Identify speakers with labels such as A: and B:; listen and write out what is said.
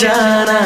A: जाना